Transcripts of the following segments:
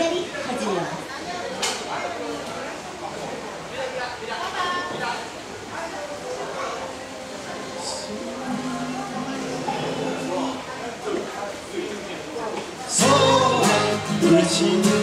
下り始めますそう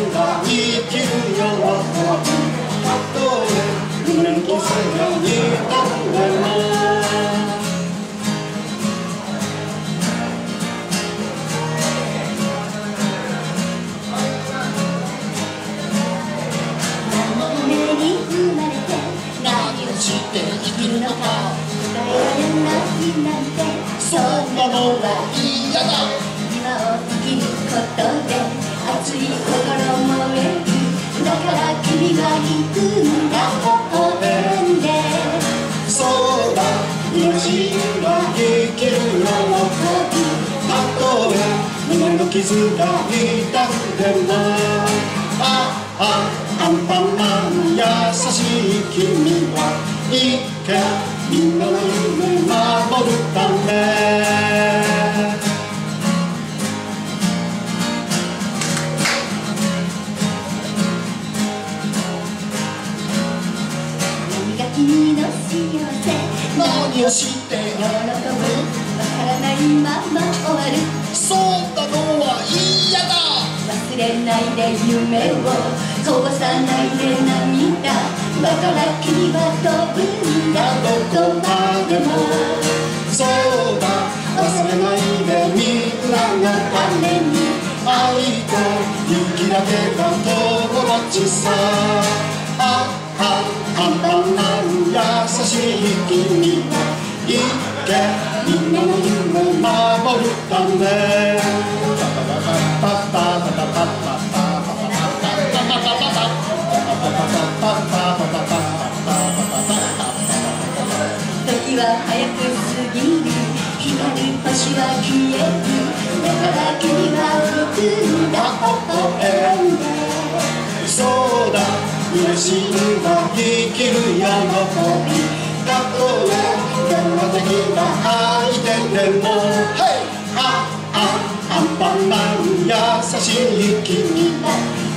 アンパンマン優しい君も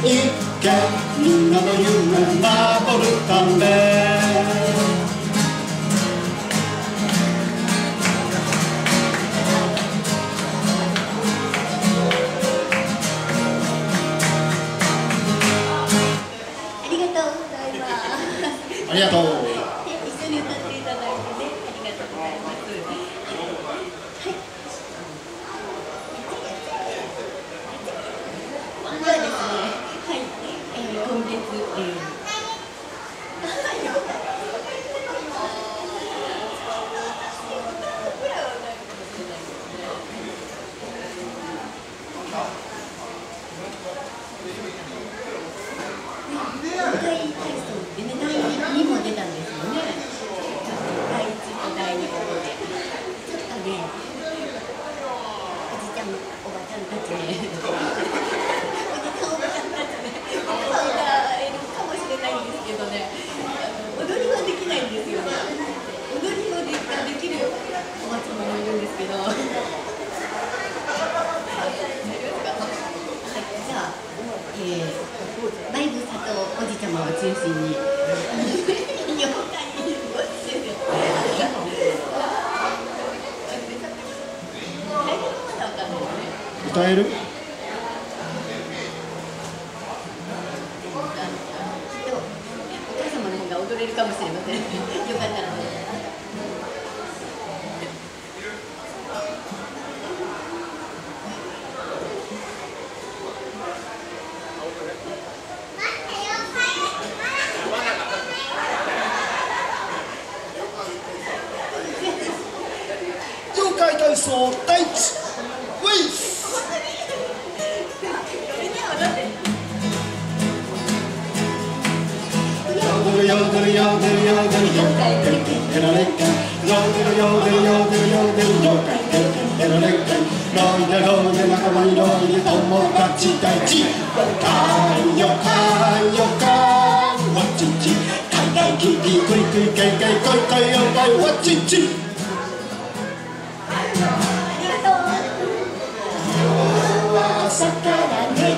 いけみんなの夢チンチン。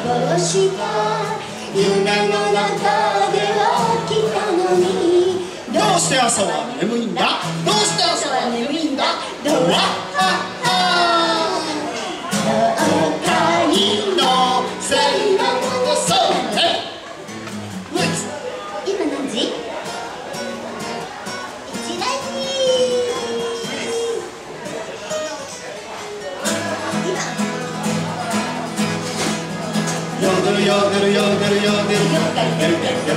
殺した夢の中では起きたのにどうして朝は眠いんだ？どうして朝は眠いんだ？どう？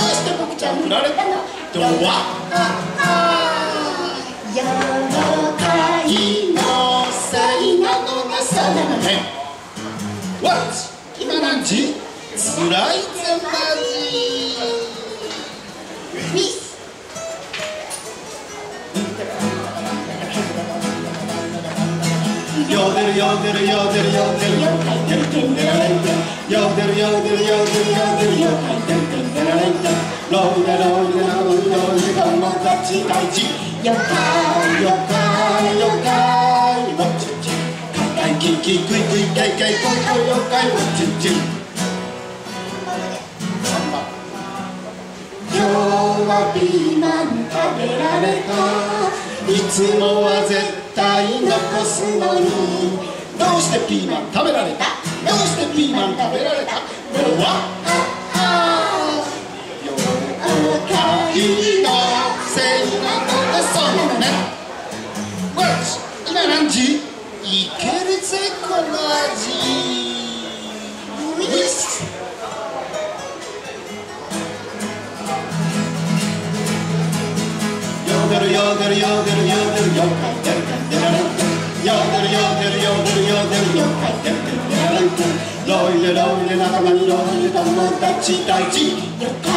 ルヨーデルヨーカイテンテンテラレンテンローデローデ仲間にローデ友達大事よかいよかいよかいわちちカイカイキキクイクイケイケイココよかいわちち二番どうしてあの子に振られたのこんなにイケメンなのにどうして僕ちゃん振られたのどうして僕ちゃん振られたのドワよろかいのせいなのねそうなのね What? 今何時つらいぜマジミスヨーデルヨーデルヨーデルヨーデルよかいてんてんてられんてんヨーデルヨーデルヨーデルヨーデルヨーデルてんてんてられんてんローデローデナローデローデ友達大事よかいよかいよかいわちちカイカイキキクイクイケイケイコイコイよかいわちち今日はピーマン食べられたいつもは絶対残すのにどうしてピーマン食べられたどうしてピーマン食べられたうわあわっ今何時？いけるぜこの味。ウィスヨーデルヨーデルヨーデルヨーデルヨーカイテンテンテラレンテンヨーデルヨーデルヨーデルヨーデルヨーカイテンテンテラレンテンロイデロイデ仲間にロイデ友達大事よか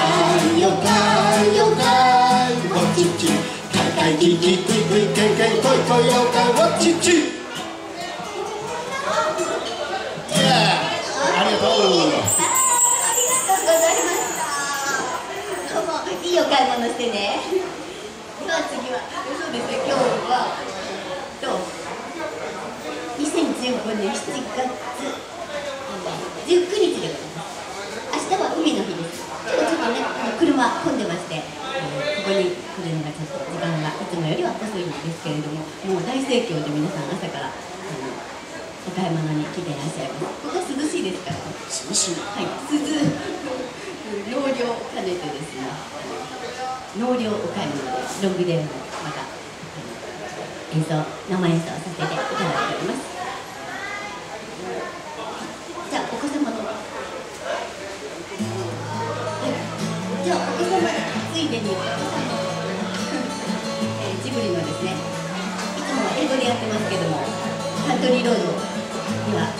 いよかいよかいわちちカイカイキキクイクイケイケイコイコイよかいわちちイエーありがとうございましたどうもいいお買い物してねさあ次はそうですね今日はと2015年7月19日でございます明日は海の日ですちょっとね車混んでまして、ここに来るのがちょっと時間がいつもよりは遅いんですけれどももう大盛況で皆さん朝からあのお買い物に来ていらっしゃいます。ここ涼しいですから。涼しい。はい、涼を兼ねてですね納涼お買い。物でロングデーのまた演奏生演奏させてい。ただい。ておりますじゃあお子様のはい。じゃあお子様つい。でにお子様えージブリのですねいつもは英語でやってますけどもカントリーロードには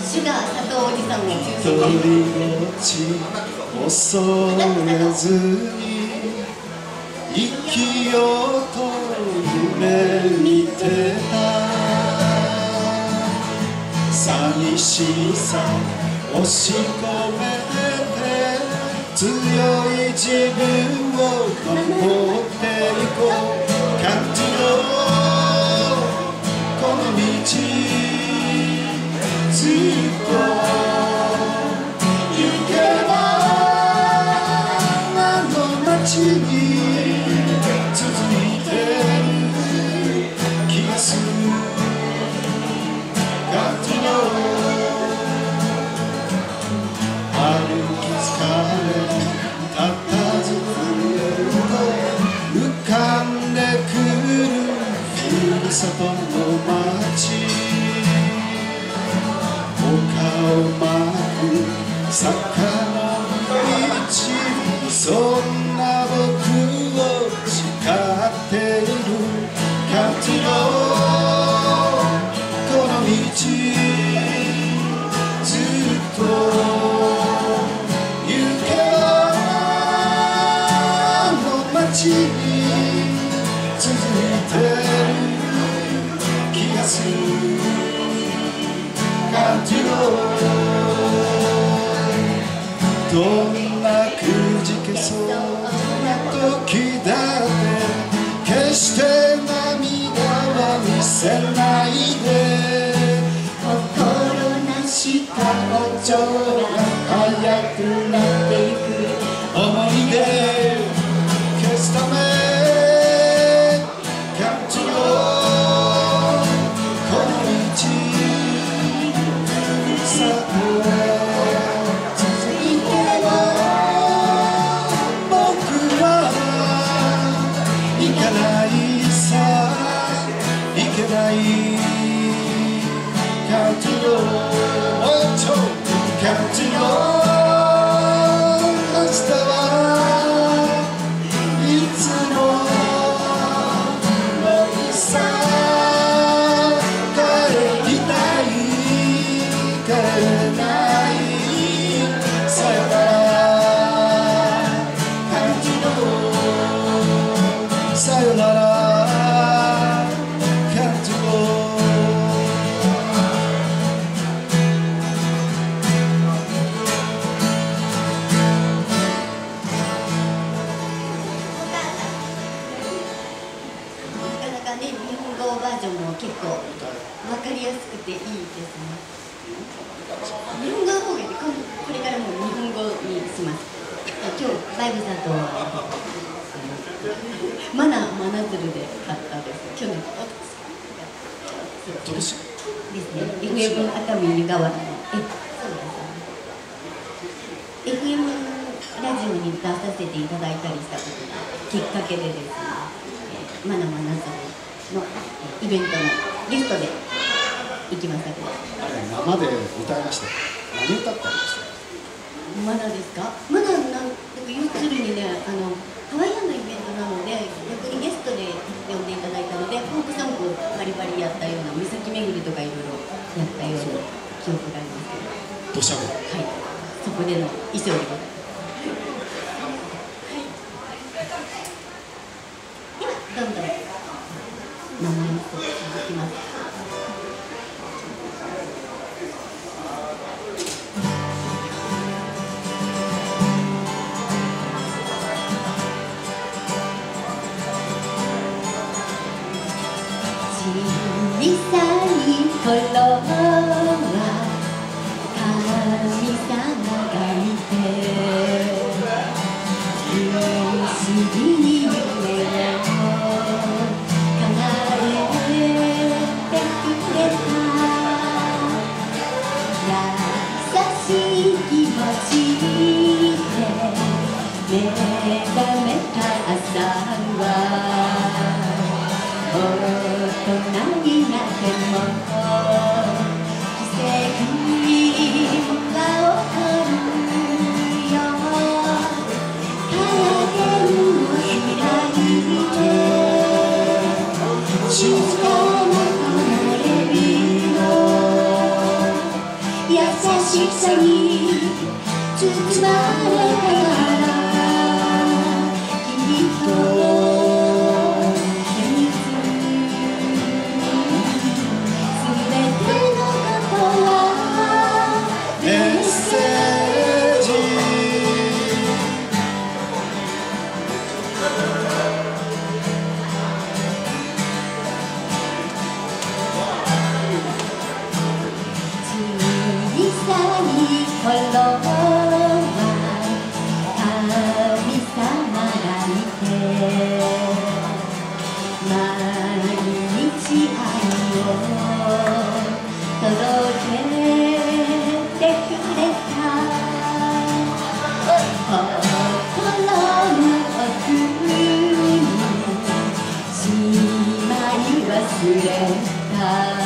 シュガー佐藤おじさんを中一心に人ぼっち恐れずに生きようと夢見てた。寂しさ押し込めて強い自分を守っていこう。感じのを巻く坂の道イベントのゲストで行きましたけど。あれ生で歌いました。何歌ったんですか？まだですか？まだなん要するにねあのハワイアンのイベントなので逆にゲストで呼んでいただいたのでフォークソングバリバリやったような岬巡りとかいろいろやったような記憶がありますけど。土砂降はい。そこでの衣装で high.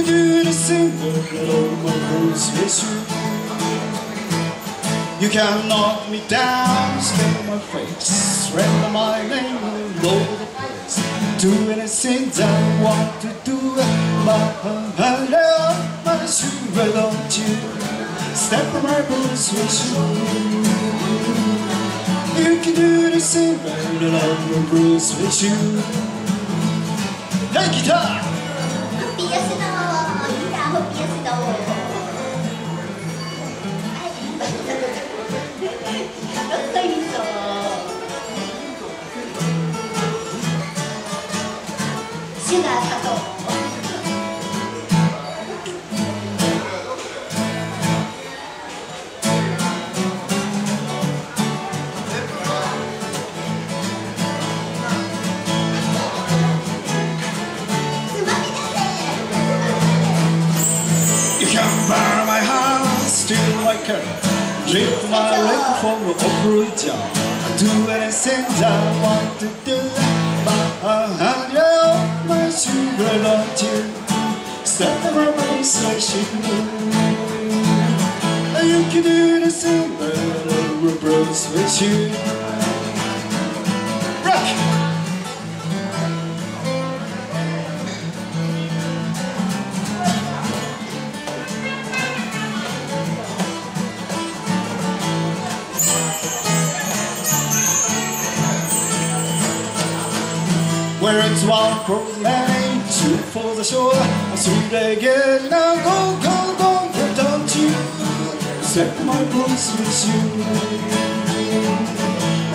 J'ai vu the silver local crucifixion You can knock me down, stain my face Render my name all over the place. Do anything that I want to do But I love my silver love you Step on my boots, crucifixion You You can do the silver local crucifixion Hey guitar! Be a liquor Drink my liquor for a operator. I do anything I want to do. But I had my sugar love you Step over my selection You can do anything but I'll reverse with you. Rock! It's walk across the lane, shoot for the shore, and soon again. now go, go, go, but don't you set my place with you.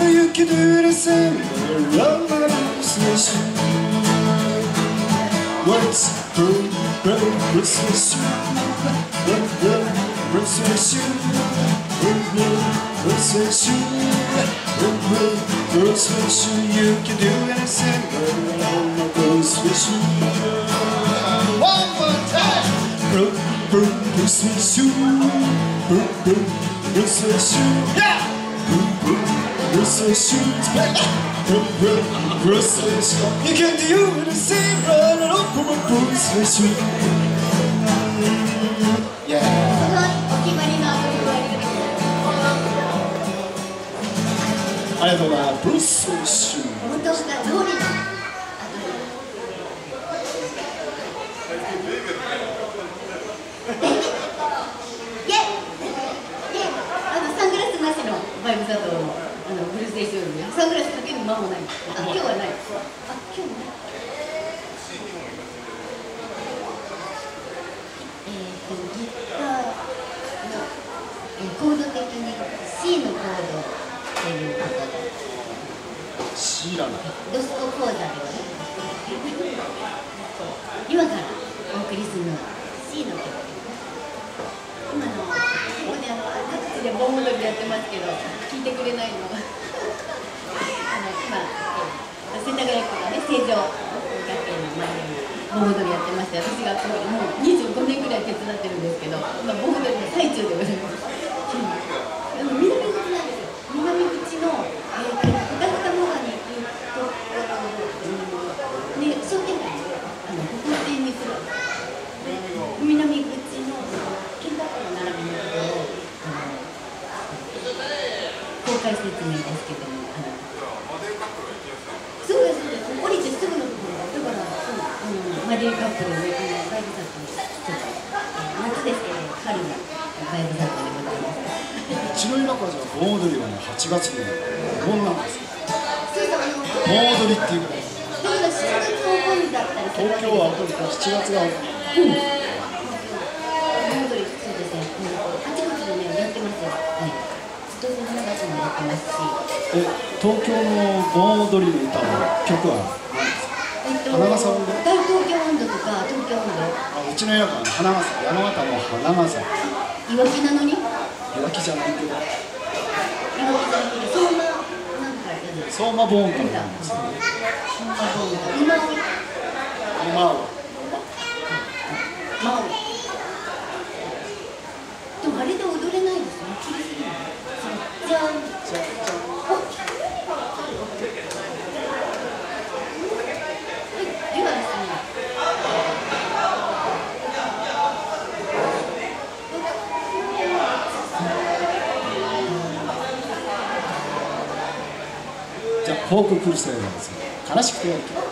You can do the same, love my business. Words from Christmas, Christmas, Christmas, Christmas, you. Goes fishing, you can do it in summer. Goes fishing, one more time. Goes fishing, goes fishing, yeah. Goes fishing, goes fishing. You can do it my summer. Goes fishing, yeah. ありがとうございます。ブルース・ウィッシュ。ど本当が通りのアドリブイエイイエイあのサングラスなしのバイあのブルースデーションサングラスかける間もないあ今日はないあ今日もないえーとギターの、えーコード的に C のコードということで知らないドスコ講座では今からお送りするのは C の曲今のここであの各地で盆踊りやってます。けど聞いてくれないのあの今千駄ヶ谷区がね成城学園の前で盆踊りやってまして私がもう25年ぐらい手伝ってるんですけど今盆踊りの最中でございます。no. オ踊りはね8月に黄なん。ですよ盆踊りっていうから東京は踊りか7月が踊り、うん。え東京の盆踊りの歌の曲は、えっと、花笠音東京とか東京あうちの親は花笠山形の花笠いわきなのにいわきじゃないけど相馬ボン今今はでもあれで踊れないです東北クルセイですズ悲しくてはいけない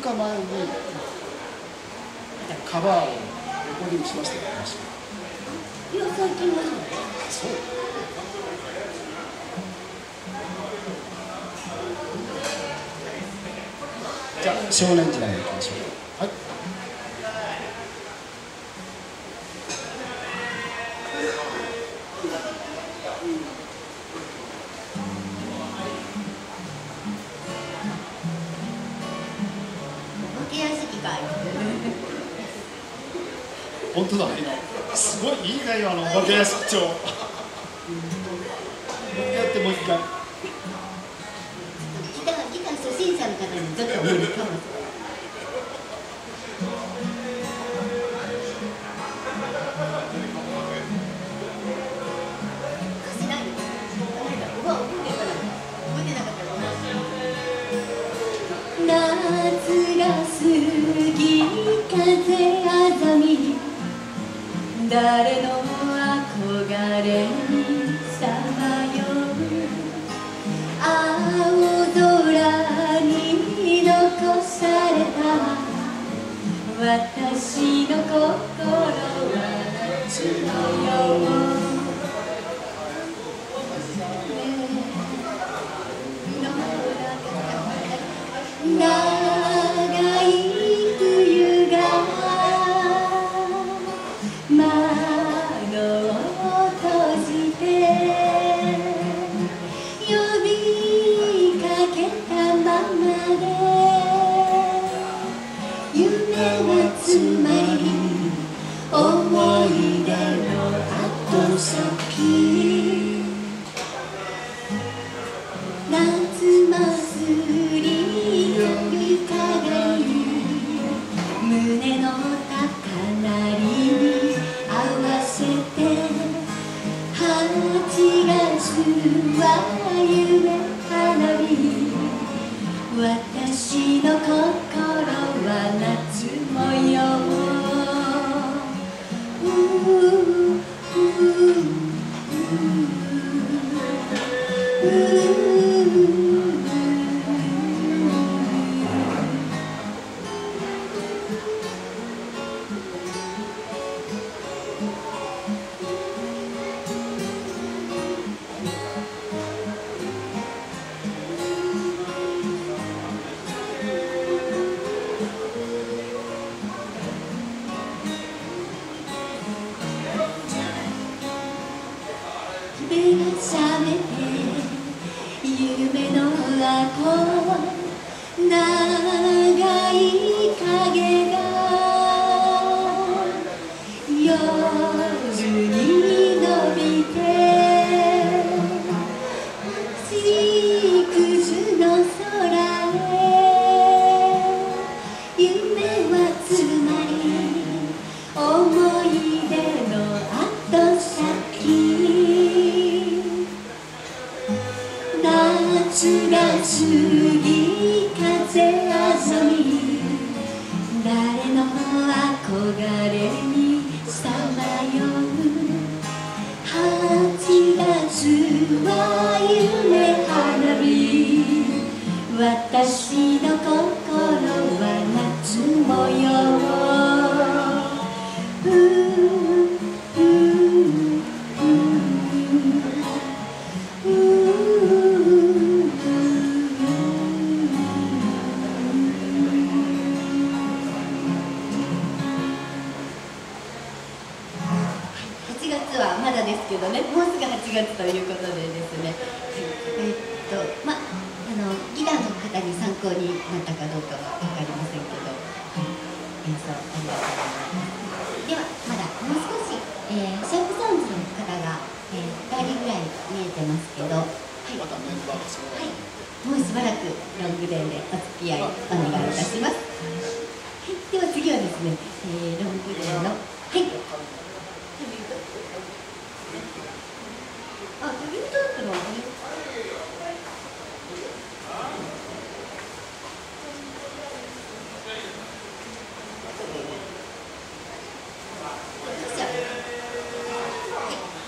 か前にカバーをました。よいや最近そうじゃあ少年時代に行きましょう。すごいいいね今のお化け屋敷長。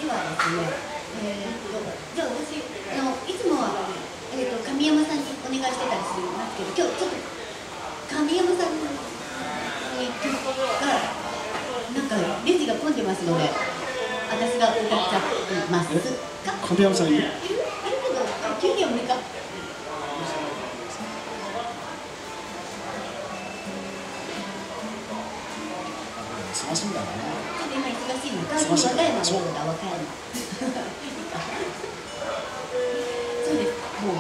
はではですね、えー、とじゃあ私あのいつもは、えー、と神山さんにお願いしてたりするんですけど今日ちょっと神山さんにがなんかレジが混んでますので私が歌っちゃいます。神山さん忙しいのか和歌山のようだ和歌山そうです。もう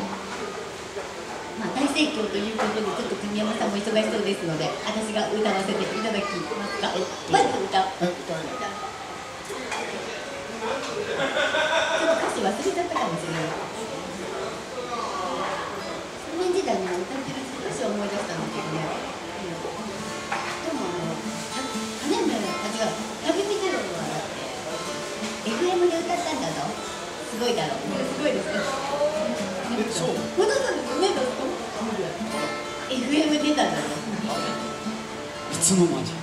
まあ大盛況ということでちょっと神山さんも忙しそうですので私が歌わせていただきますか。まず歌。歌えないちょっと歌詞忘れちゃったかもしれないごいだろすごいですね。えそう？んですよねだって FM 出たんだぞいつの間に？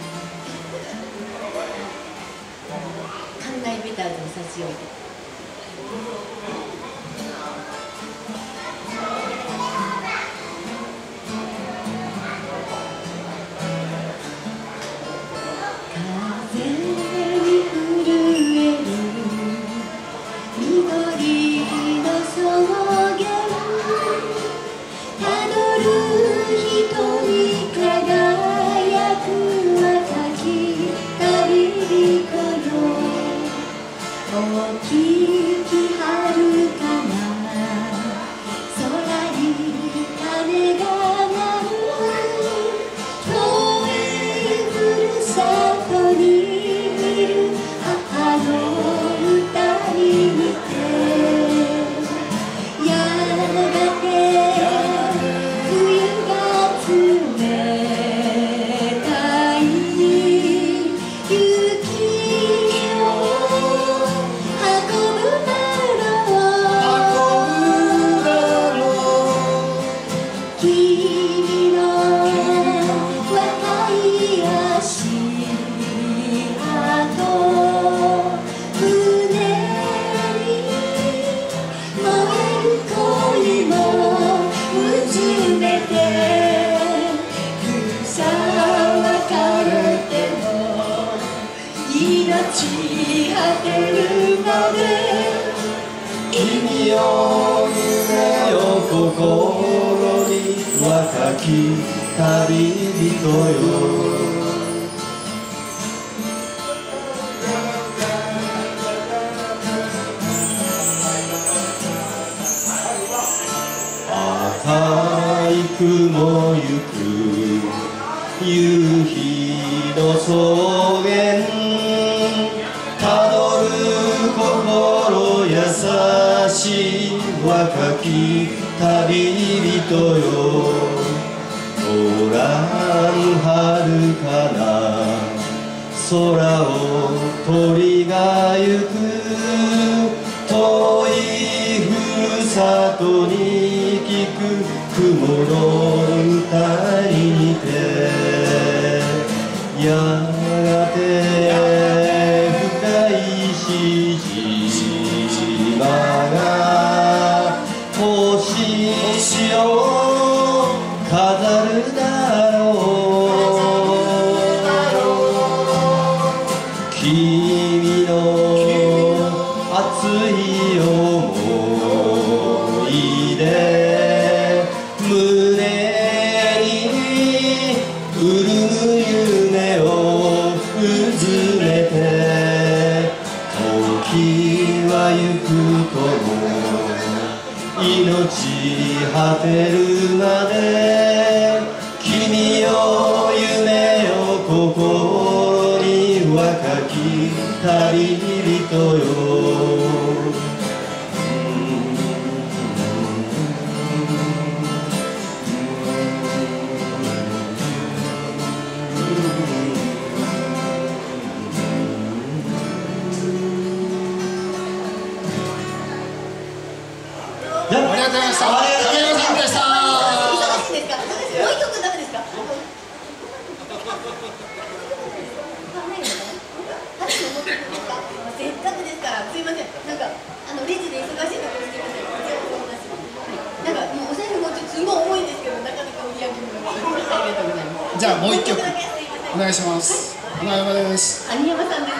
いします。花山です。山さんで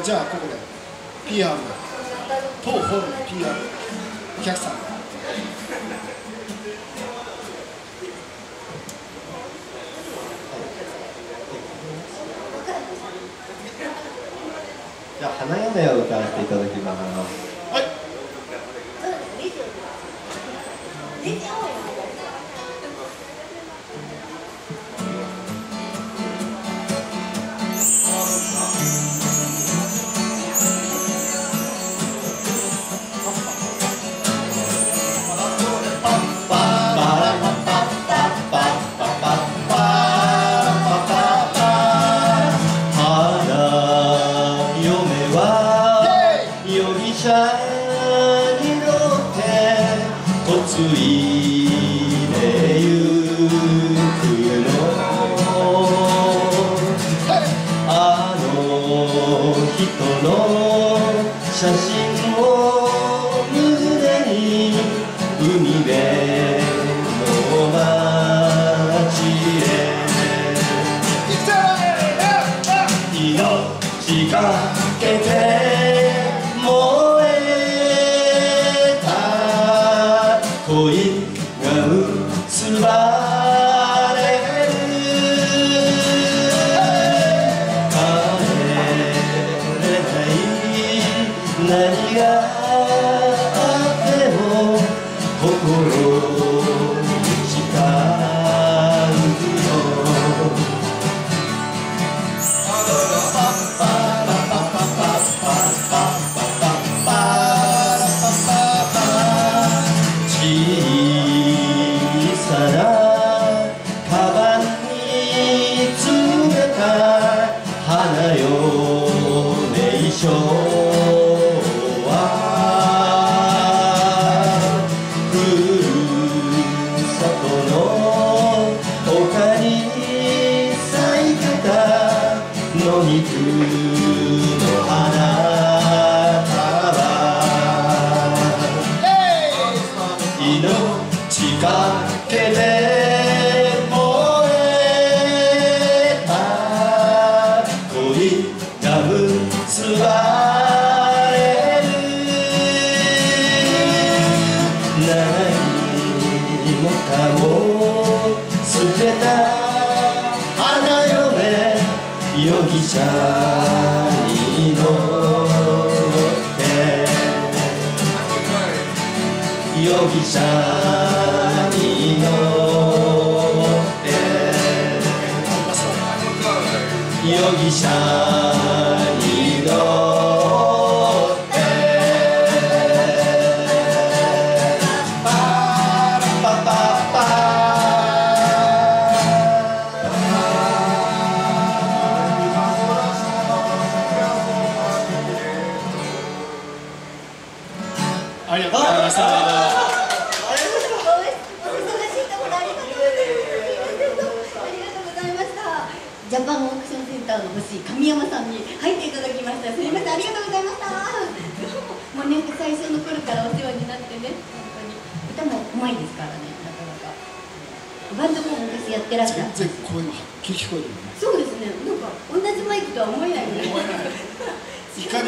す、じゃあここで PR 当ホールの PR お客さん。じゃあ花嫁を歌わせていただきます。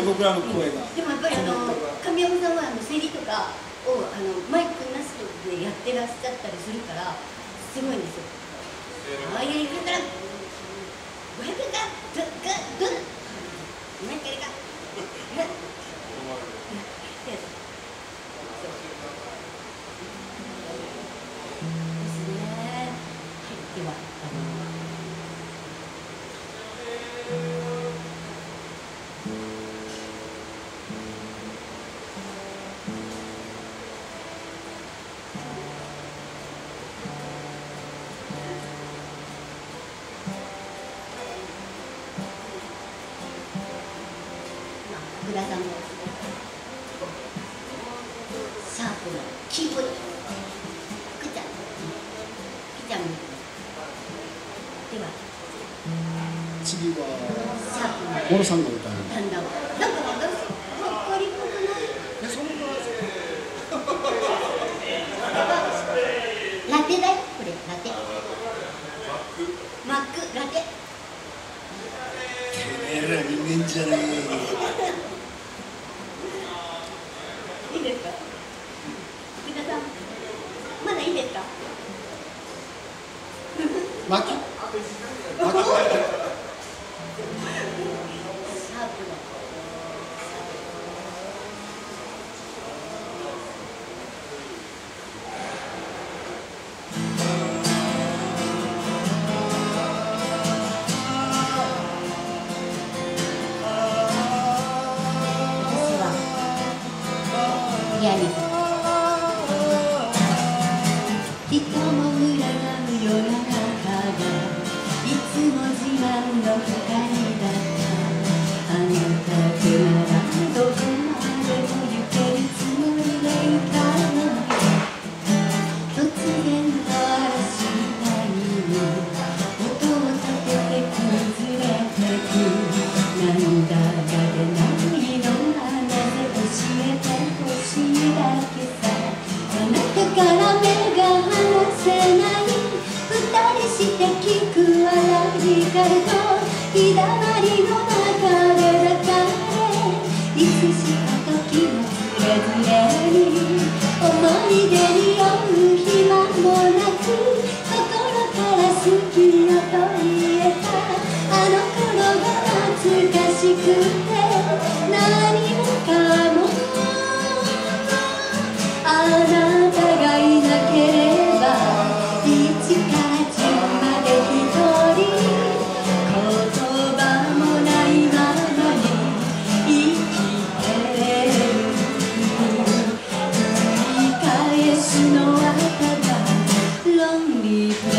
僕らの声が、うん、でもやっぱりあの神山さんはあのりとかをあのマイクなしでやってらっしゃったりするからすごいんですよ。ああいう500円さんサープのキーボード。くちゃくちゃでは。次はサーフのボさんが歌う？You.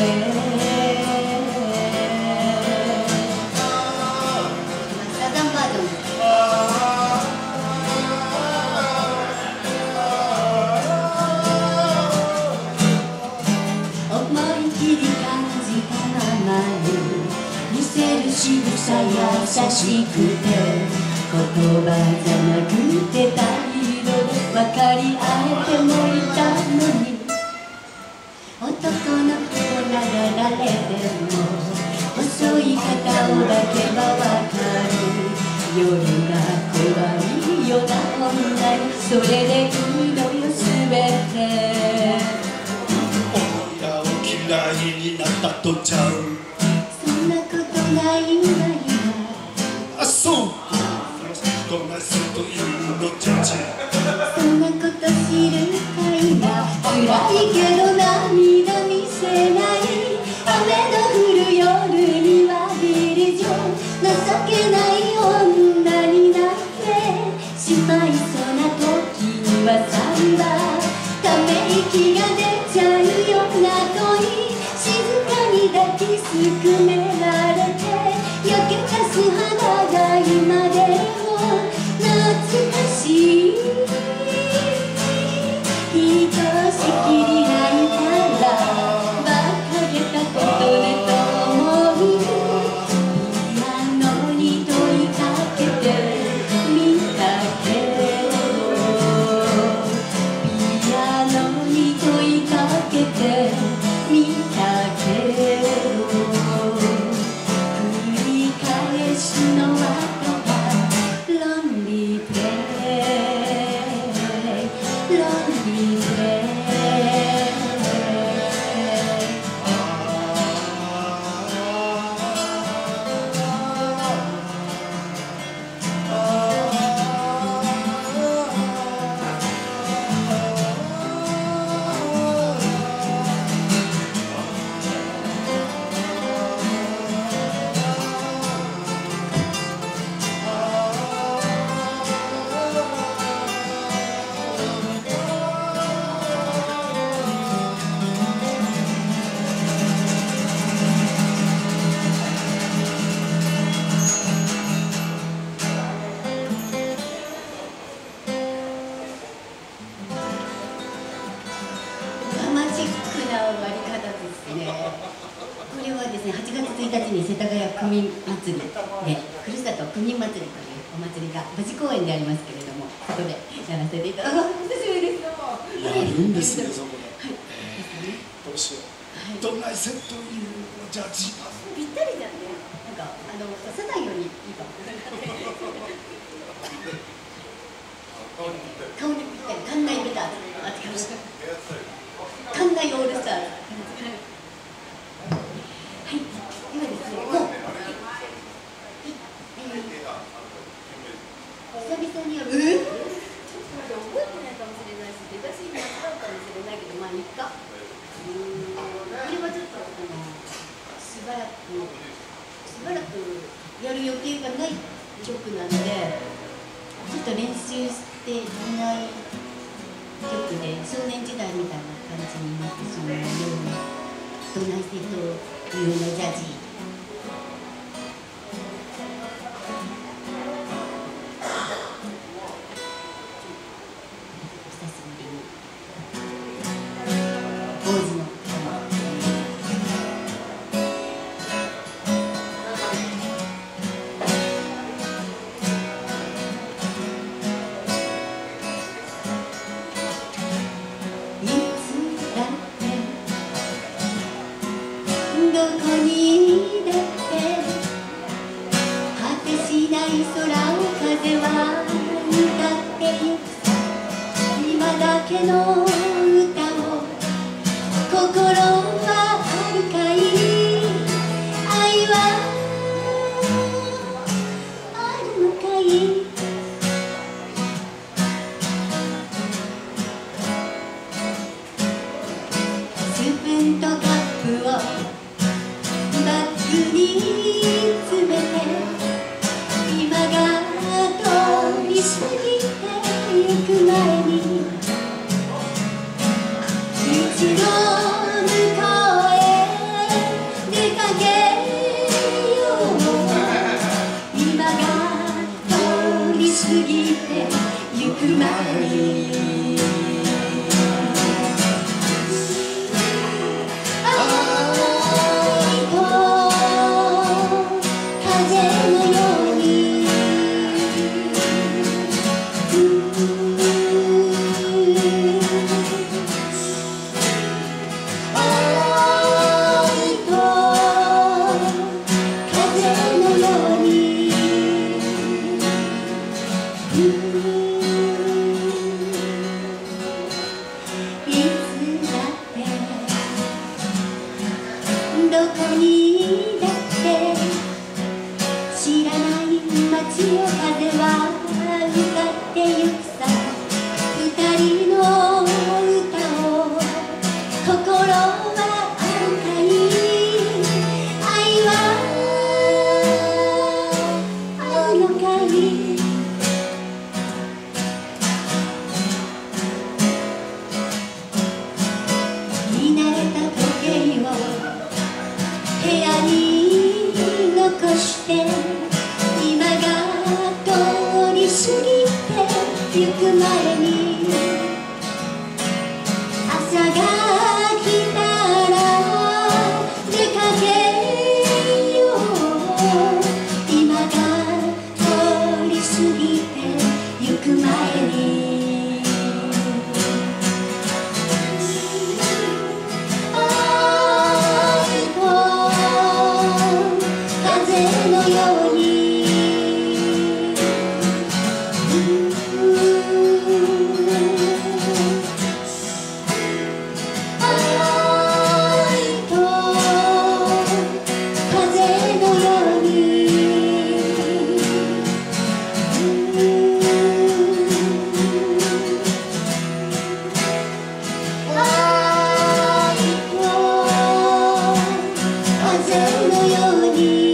風のように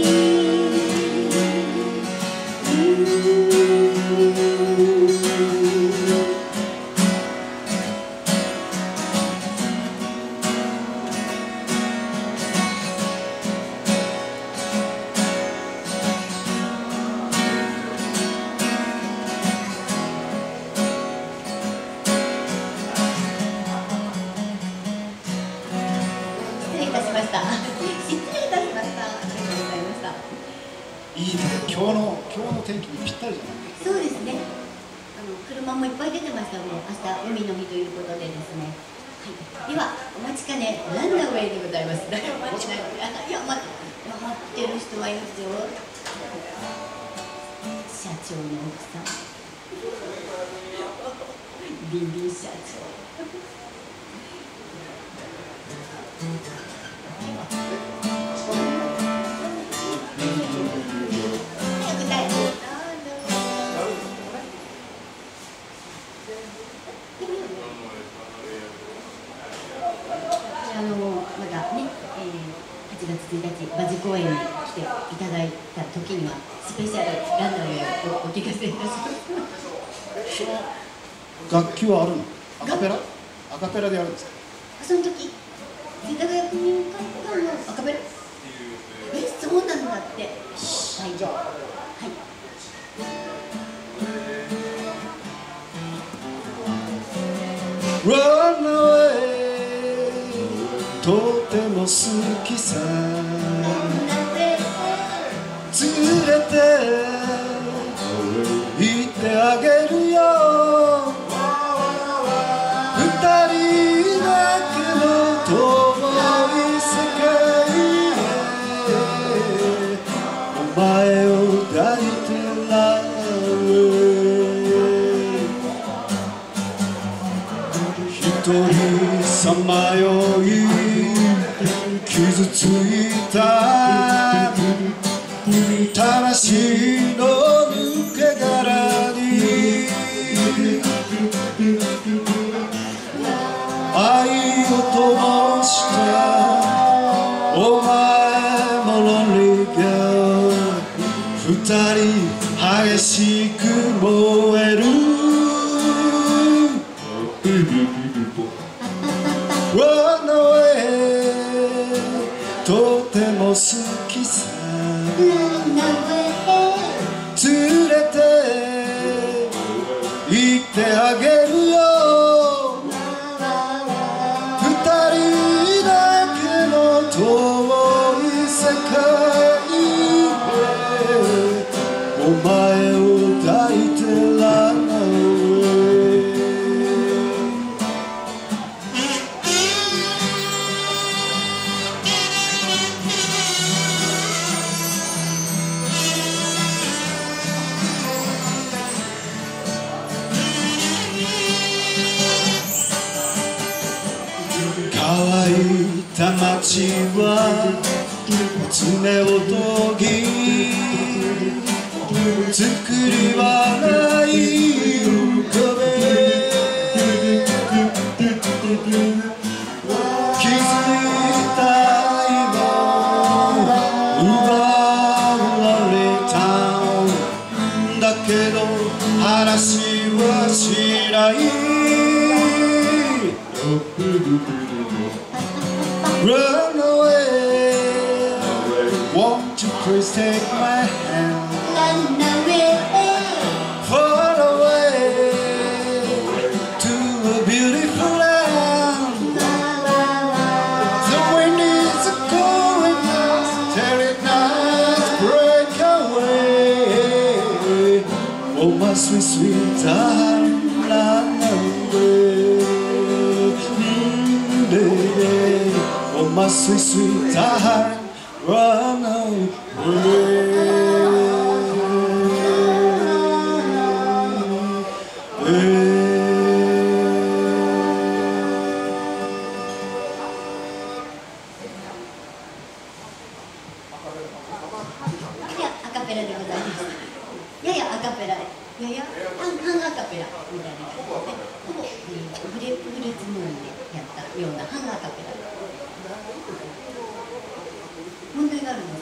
愛を灯してお前もロ二人激しく sweet, sweet time run away. ハンガーカペラみたいな。ほぼ、ほぼ、フレーズのようでやったような、ハンガカペラ。問題があるんです。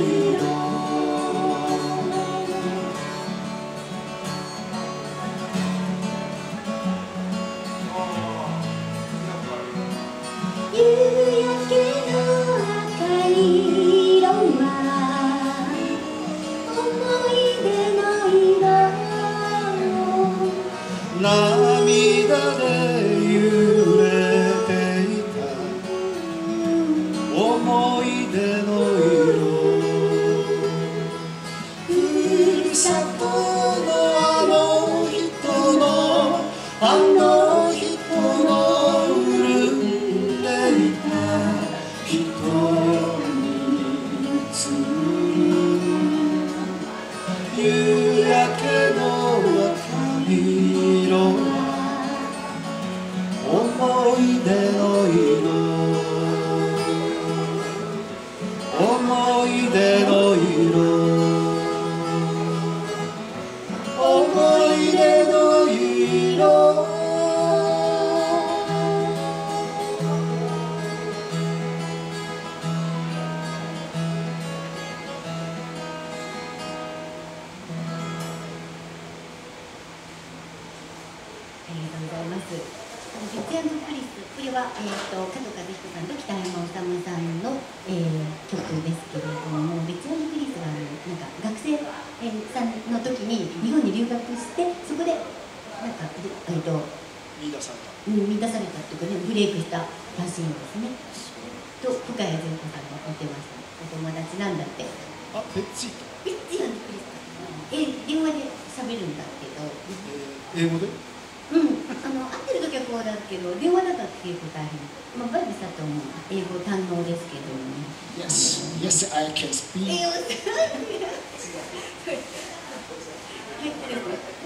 you.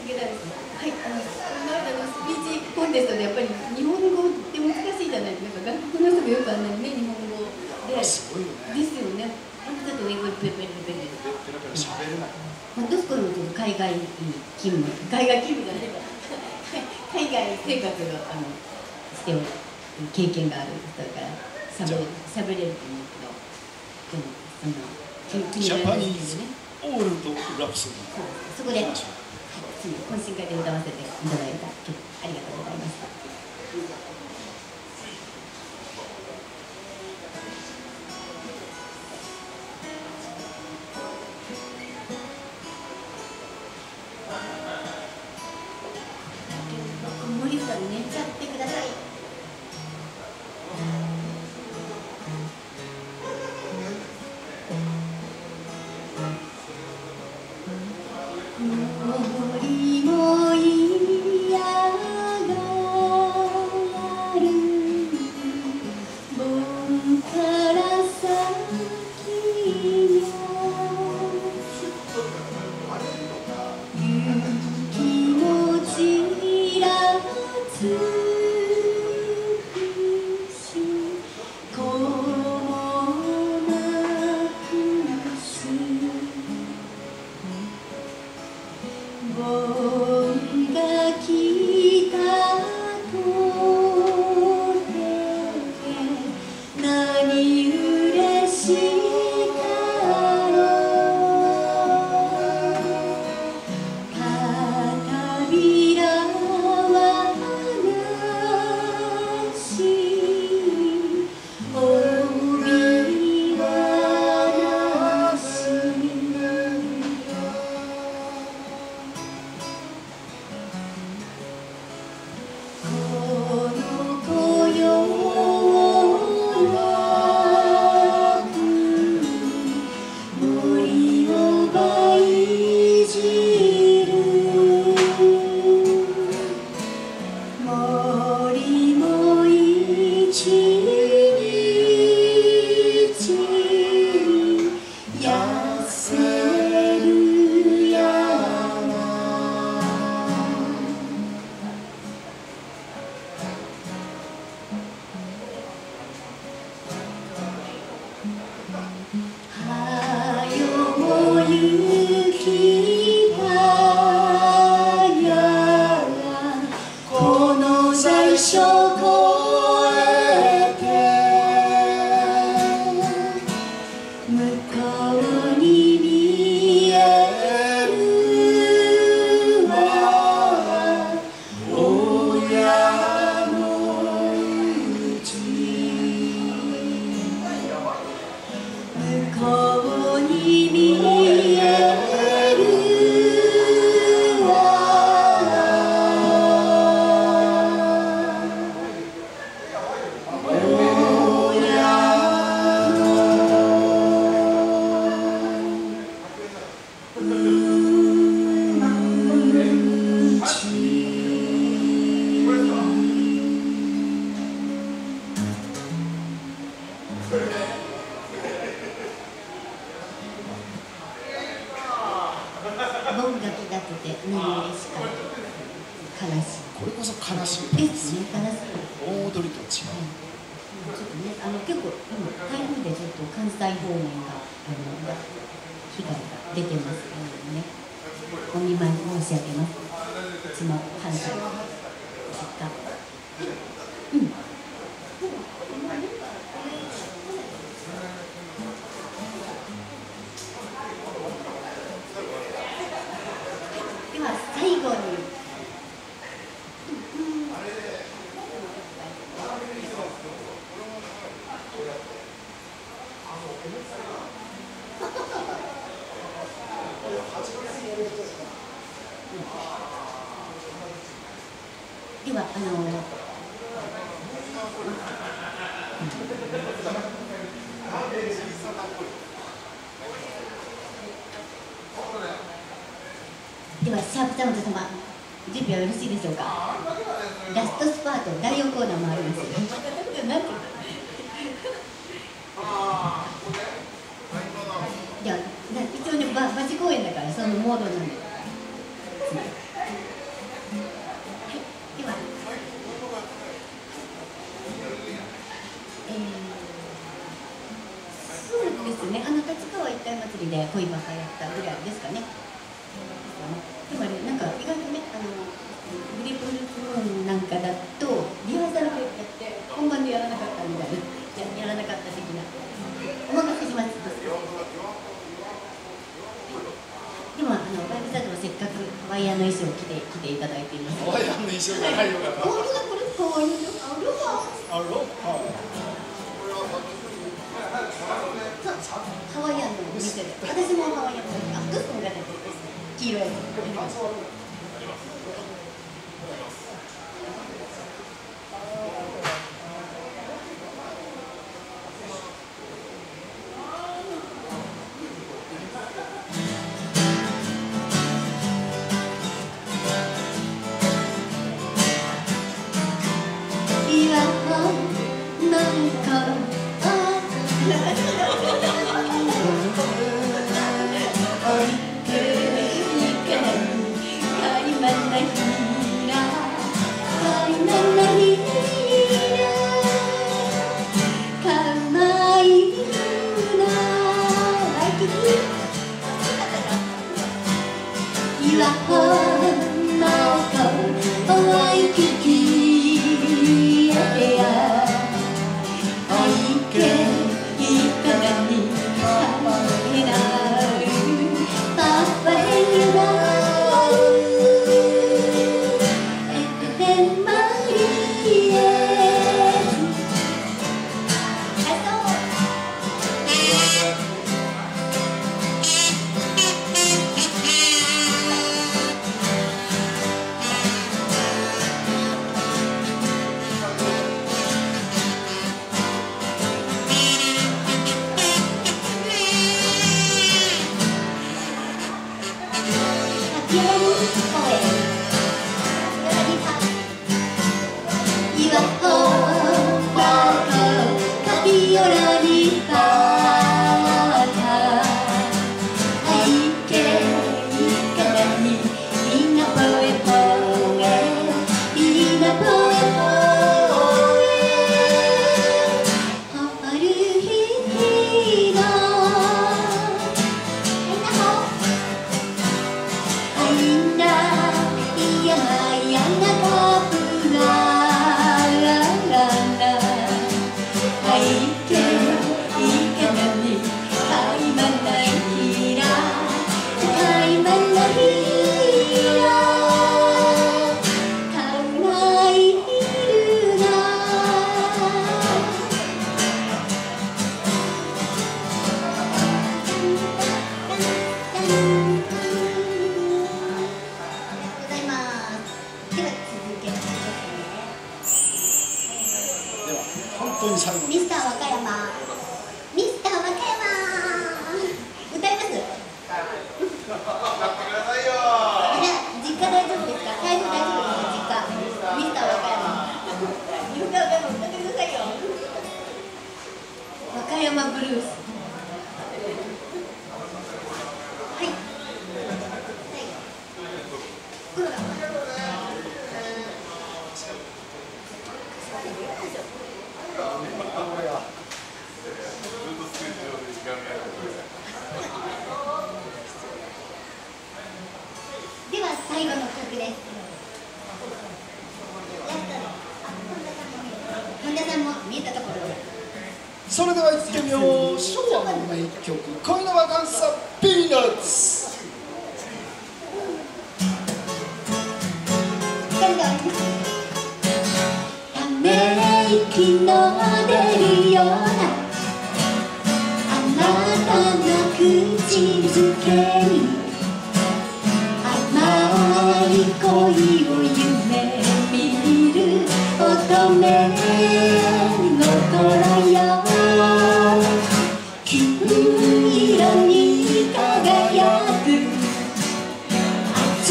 けたです。はい、あの今までのスピーチコンテストでやっぱり日本語って難しいじゃないですか。外国の人もよくあんなにね日本語で、すごいよね。ですよね。本当だと英語でペペペペペ。喋れない。本当この海外勤務、海外勤務じゃないか。海外生活のあのしてお経験がある人からしゃべれると思うけど、でもその。ジャパニーズオールとラプソディ。そこで。懇親会で歌わせていただいた曲ありがとうございました。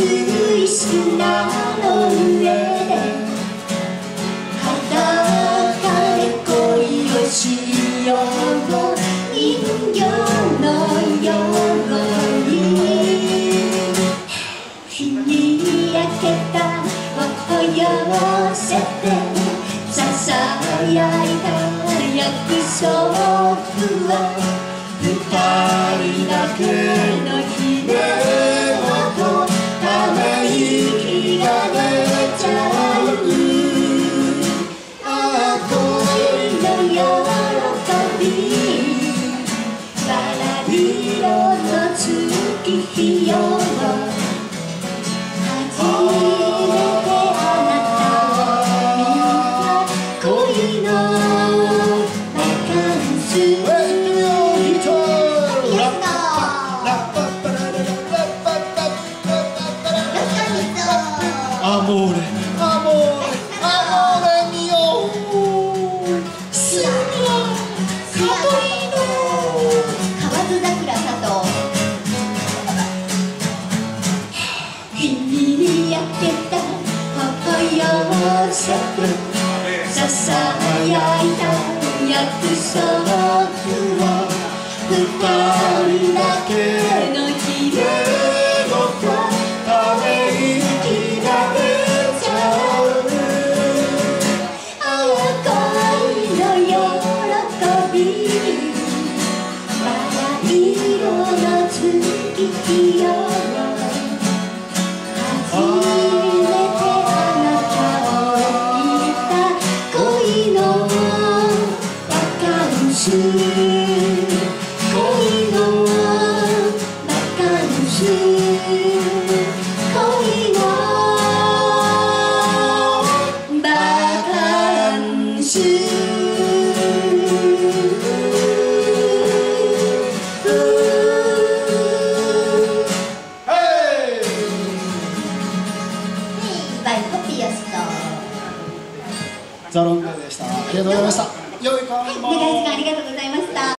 熱い砂